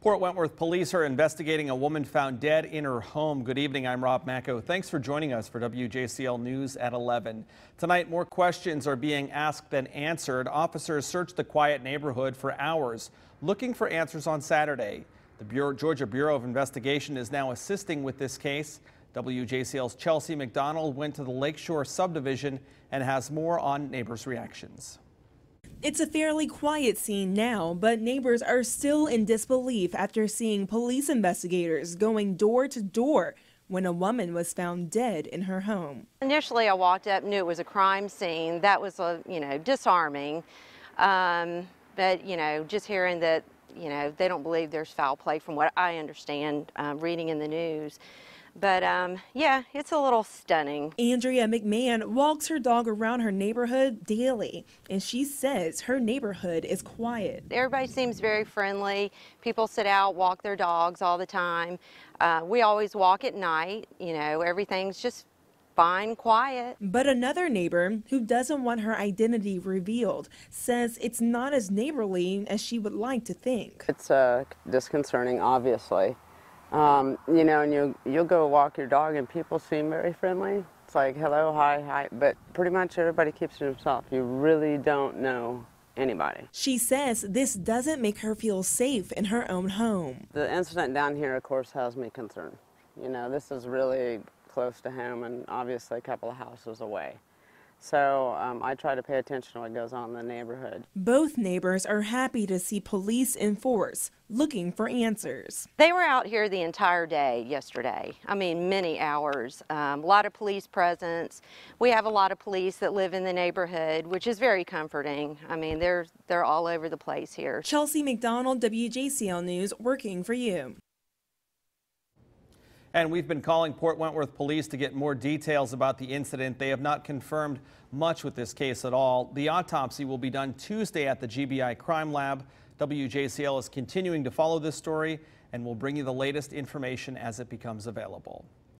Port Wentworth police are investigating a woman found dead in her home. Good evening. I'm Rob Macko. Thanks for joining us for WJCL News at 11. Tonight, more questions are being asked than answered. Officers searched the quiet neighborhood for hours, looking for answers on Saturday. The Bureau, Georgia Bureau of Investigation is now assisting with this case. WJCL's Chelsea McDonald went to the Lakeshore subdivision and has more on neighbors' reactions. It's a fairly quiet scene now, but neighbors are still in disbelief after seeing police investigators going door to door when a woman was found dead in her home. Initially, I walked up, knew it was a crime scene. That was, a, you know, disarming. Um, but, you know, just hearing that, you know, they don't believe there's foul play from what I understand um, reading in the news. But um, yeah, it's a little stunning. Andrea McMahon walks her dog around her neighborhood daily, and she says her neighborhood is quiet. Everybody seems very friendly. People sit out, walk their dogs all the time. Uh, we always walk at night. You know, everything's just fine, quiet. But another neighbor who doesn't want her identity revealed says it's not as neighborly as she would like to think. It's uh, disconcerting, obviously. Um, you know, and you you'll go walk your dog, and people seem very friendly. It's like hello, hi, hi, but pretty much everybody keeps to himself. You really don't know anybody. She says this doesn't make her feel safe in her own home. The incident down here, of course, has me concerned. You know, this is really close to home, and obviously a couple of houses away. So um, I try to pay attention to what goes on in the neighborhood. Both neighbors are happy to see police in force looking for answers. They were out here the entire day yesterday. I mean, many hours. Um, a lot of police presence. We have a lot of police that live in the neighborhood, which is very comforting. I mean, they're they're all over the place here. Chelsea McDonald, WJCL News, working for you. And we've been calling Port Wentworth police to get more details about the incident. They have not confirmed much with this case at all. The autopsy will be done Tuesday at the GBI Crime Lab. WJCL is continuing to follow this story and will bring you the latest information as it becomes available.